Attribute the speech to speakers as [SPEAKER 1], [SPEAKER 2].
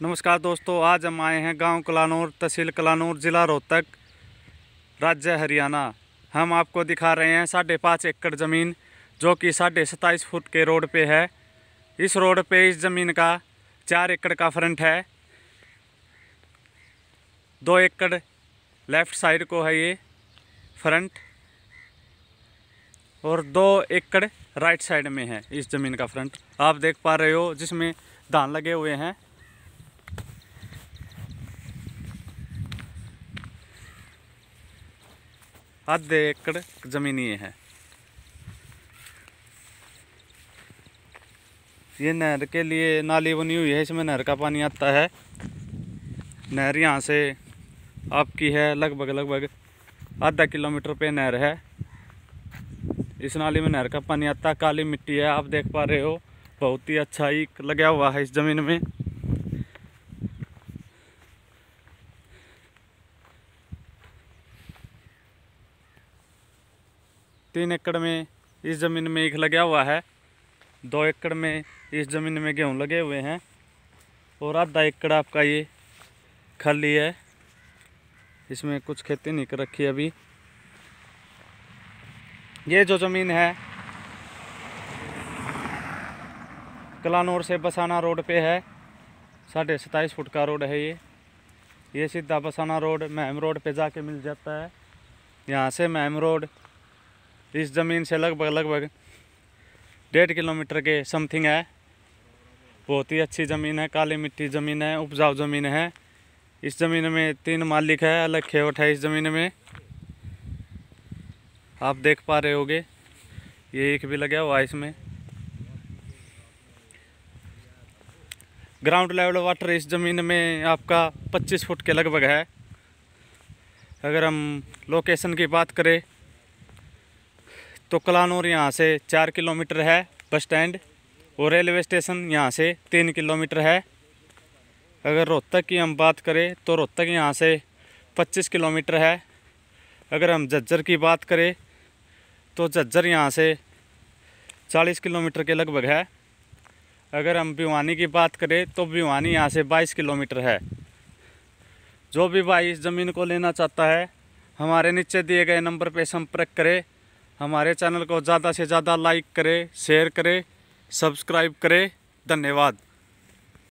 [SPEAKER 1] नमस्कार दोस्तों, आज हम आए हैं गाँव कलानौर, तहसील कलानौर, ज़िला रोहतक, राज्य हरियाणा। हम आपको दिखा रहे हैं साढ़े पाँच एकड़ ज़मीन, जो कि साढ़े सत्ताईस फुट के रोड पे है। इस रोड पे इस ज़मीन का चार एकड़ का फ्रंट है। दो एकड़ लेफ़्ट साइड को है ये फ्रंट, और दो एकड़ राइट साइड में है इस ज़मीन का फ्रंट। आप देख पा रहे हो जिसमें धान लगे हुए हैं। आधे एकड़ ज़मीन ये है। ये नहर के लिए नाली बनी हुई है, इसमें नहर का पानी आता है। नहर यहाँ से आपकी है लगभग लगभग आधा किलोमीटर पे नहर है। इस नाली में नहर का पानी आता काली मिट्टी है, आप देख पा रहे हो। बहुत ही अच्छा ही लगा हुआ है इस ज़मीन में। तीन एकड़ में इस ज़मीन में एक लगा हुआ है। दो एकड़ में इस ज़मीन में गेहूँ लगे हुए हैं और आधा एकड़ आपका ये खाली है। इसमें कुछ खेती नहीं कर रखी अभी। ये जो ज़मीन है, कलानौर से बसाना रोड पे है। साढ़े सताईस फुट का रोड है ये। ये सीधा बसाना रोड महम रोड पे जाके मिल जाता है। यहाँ से महम रोड इस ज़मीन से लगभग लगभग डेढ़ किलोमीटर के समथिंग है। बहुत ही अच्छी ज़मीन है, काली मिट्टी ज़मीन है, उपजाऊ ज़मीन है। इस ज़मीन में तीन मालिक है, अलग खेवट है इस ज़मीन में। आप देख पा रहे होगे, ये एक भी लगा हुआ इसमें। ग्राउंड लेवल वाटर इस ज़मीन में आपका 25 फुट के लगभग है। अगर हम लोकेशन की बात करें तो कलानौर यहाँ से चार किलोमीटर है, बस स्टैंड और रेलवे स्टेशन यहाँ से तीन किलोमीटर है। अगर रोहतक की हम बात करें तो रोहतक यहाँ से पच्चीस किलोमीटर है। अगर हम झज्जर की बात करें तो झज्जर यहाँ से चालीस किलोमीटर के लगभग है। अगर हम भिवानी की बात करें तो भिवानी यहाँ से बाईस किलोमीटर है। जो भी भाई इस ज़मीन को लेना चाहता है, हमारे नीचे दिए गए नंबर पर संपर्क करें। हमारे चैनल को ज़्यादा से ज़्यादा लाइक करें शेयर करें सब्सक्राइब करें। धन्यवाद।